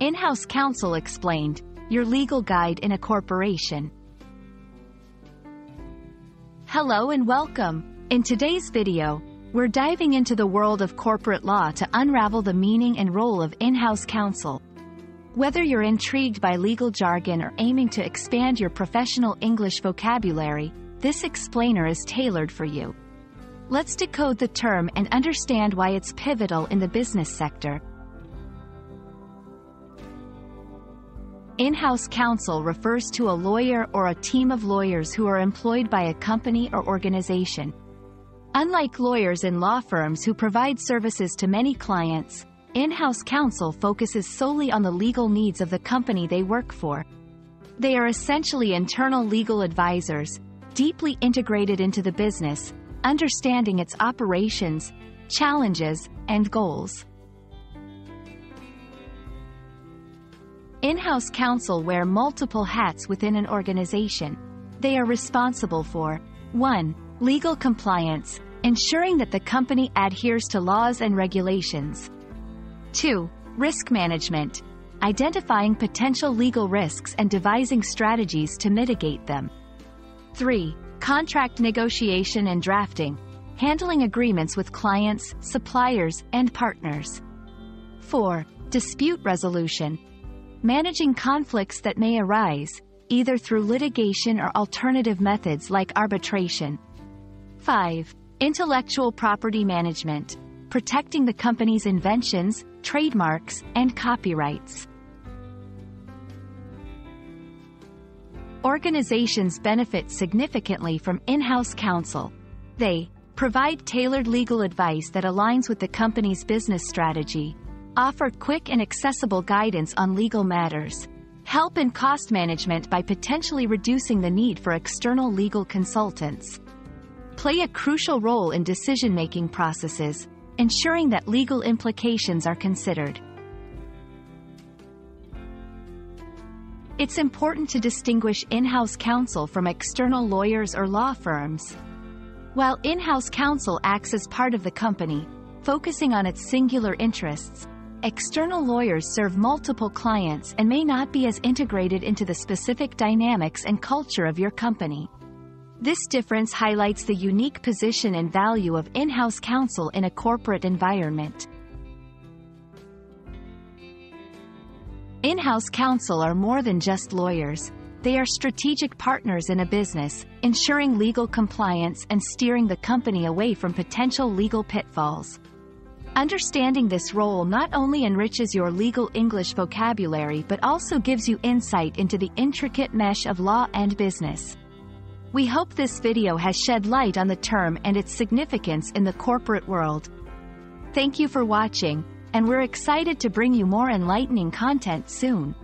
In-house counsel explained, your legal guide in a corporation. Hello and welcome. In today's video, we're diving into the world of corporate law to unravel the meaning and role of in-house counsel. Whether you're intrigued by legal jargon or aiming to expand your professional English vocabulary, this explainer is tailored for you. Let's decode the term and understand why it's pivotal in the business sector. In-house counsel refers to a lawyer or a team of lawyers who are employed by a company or organization. Unlike lawyers in law firms who provide services to many clients, in-house counsel focuses solely on the legal needs of the company they work for. They are essentially internal legal advisors, deeply integrated into the business, understanding its operations, challenges, and goals. In-house counsel wear multiple hats within an organization. They are responsible for 1. Legal compliance, ensuring that the company adheres to laws and regulations. 2. Risk management, identifying potential legal risks and devising strategies to mitigate them. 3. Contract negotiation and drafting, handling agreements with clients, suppliers, and partners. 4. Dispute resolution, managing conflicts that may arise, either through litigation or alternative methods like arbitration. 5. Intellectual property management, protecting the company's inventions, trademarks, and copyrights. Organizations benefit significantly from in-house counsel. They provide tailored legal advice that aligns with the company's business strategy, offer quick and accessible guidance on legal matters, help in cost management by potentially reducing the need for external legal consultants, play a crucial role in decision-making processes, ensuring that legal implications are considered. It's important to distinguish in-house counsel from external lawyers or law firms. While in-house counsel acts as part of the company, focusing on its singular interests, External lawyers serve multiple clients and may not be as integrated into the specific dynamics and culture of your company. This difference highlights the unique position and value of in-house counsel in a corporate environment. In-house counsel are more than just lawyers. They are strategic partners in a business, ensuring legal compliance and steering the company away from potential legal pitfalls. Understanding this role not only enriches your legal English vocabulary but also gives you insight into the intricate mesh of law and business. We hope this video has shed light on the term and its significance in the corporate world. Thank you for watching, and we're excited to bring you more enlightening content soon.